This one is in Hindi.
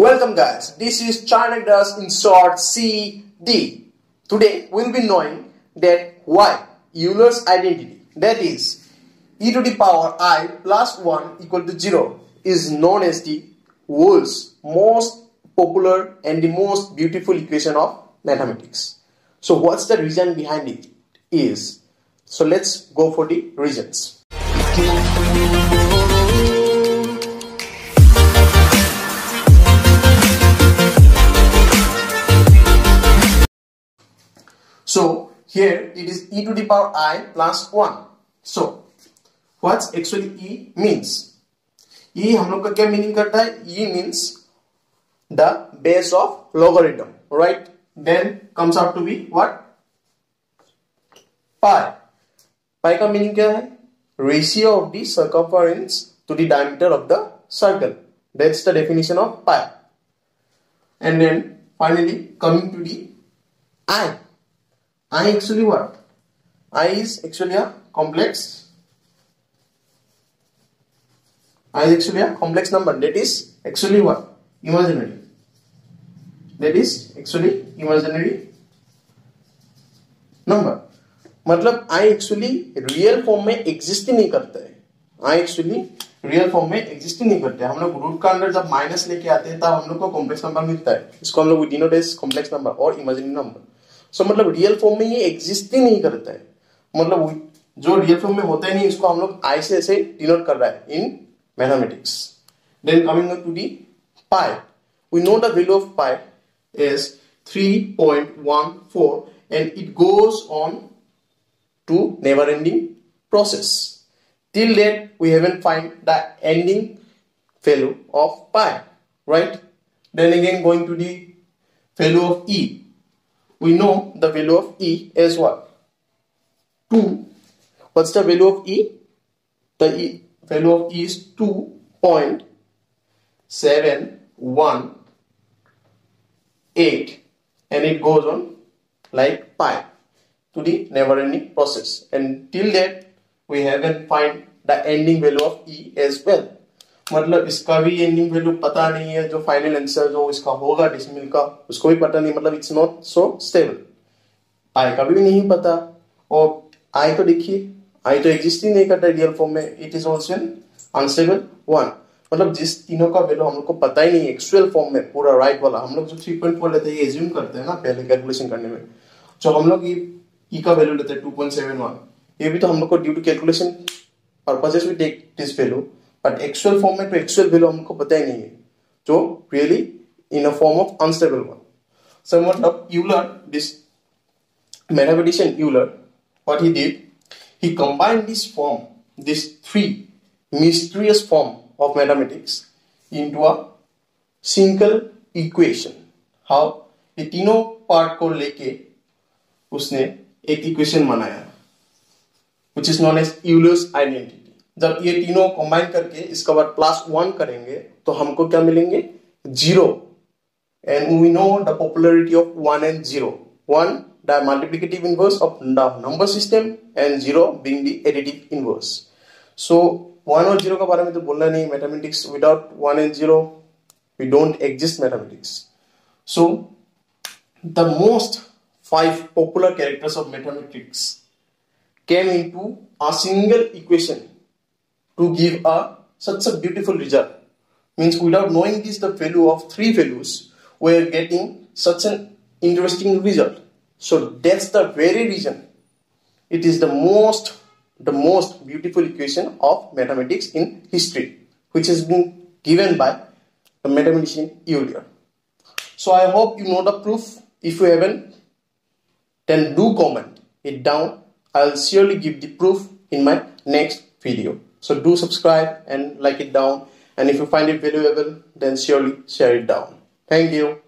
Welcome guys, this is China Does in short CD. Today we'll be knowing that why Euler's identity that is e to the power i plus 1 equal to 0 is known as the world's most popular and the most beautiful equation of mathematics. So what's the reason behind it is, so let's go for the reasons. So here it is e to the power i plus 1. So what's actually e means? e हम लोग का क्या मीनिंग करता है e means the base of logarithm right then comes out to be what pi pi का मीनिंग क्या है ratio of the circumference to the diameter of the circle that's the definition of pi and then finally coming to the i I actually what? I is actually a complex. I is actually a complex number. That is actually what? Imaginary. That is actually imaginary number. मतलब I एक्चुअली रियल फॉर्म में एग्जिस्ट ही नहीं करता है I एक्चुअली रियल फॉर्म में एग्जिस्ट ही नहीं करते हम लोग रूट का अंदर जब माइनस लेके आते हैं, तब हम लोग को कॉम्प्लेक्स नंबर मिलता है इसको हम लोग डिनोट एज कॉम्प्लेक्स नंबर और इमेजिनरी नंबर सो मतलब रियल फॉर्म में ये एग्जिस्ट ही नहीं करता है। मतलब जो रियल फॉर्म में होता ही नहीं, इसको हम लोग आई से ऐसे डिनोट कर रहा है in mathematics then coming to the pi we know the value of pi is 3.14 and it goes on to never ending process till that we haven't find the ending value of pi right then again going to the value of e we know the value of E is what? 2. What's the value of E? The e, value of E is 2.718 and it goes on like pi to the never ending process and till that we haven't find the ending value of E as well. मतलब इसका भी एंडिंग वैल्यू पता नहीं है, जो फाइनल आंसर जो इसका होगा डिसमिल का, उसको भी पता नहीं मतलब it's not so stable I का भी नहीं पता। और आई तो देखिए आई तो एग्जिस्ट ही नहीं करता रियल फॉर्म में। It is also an unstable one मतलब जिस तीनों का वैल्यू हम लोग को पता ही नहीं है एक्चुअल फॉर्म में, पूरा राइट वाला। हम लोग जो थ्री पॉइंट फोर लेते हैं, ये एज्यूम करते हैं ना, पहले कैलकुलेशन करने में। जो हम लोग ई e का वैल्यू लेते हैं टू पॉइंट सेवन वन ये भी तो हम लोग को due to calculation purposes we take this value but actual form में तो एक्चुअल विल हमको पता ही नहीं है, जो really in a form of unstable one so मतलब Euler this mathematician Euler what he did he combined this form this three mysterious form of mathematics into a single equation how ये तीनों पार्ट को लेके उसने एक इक्वेशन बनाया which is known as Euler's identity जब ये तीनों कंबाइन करके इसका बाद प्लस वन करेंगे तो हमको क्या मिलेंगे? Zero and we know the popularity of one and zero one the multiplicative inverse of the number system and zero the additive inverse so one और ज़ीरो का बारे में तो बोलना नहीं mathematics without one and zero we don't exist mathematics so the most five popular characters of mathematics came into a single equation. To give a such a beautiful result. Means without knowing this the value of three values, we are getting such an interesting result. So that's the very reason it is the most the most beautiful equation of mathematics in history, which has been given by the mathematician Euler. So I hope you know the proof. If you haven't, then do comment it down. I'll surely give the proof in my next video. So do subscribe and like it down. And if you find it valuable, then surely share it down. Thank you.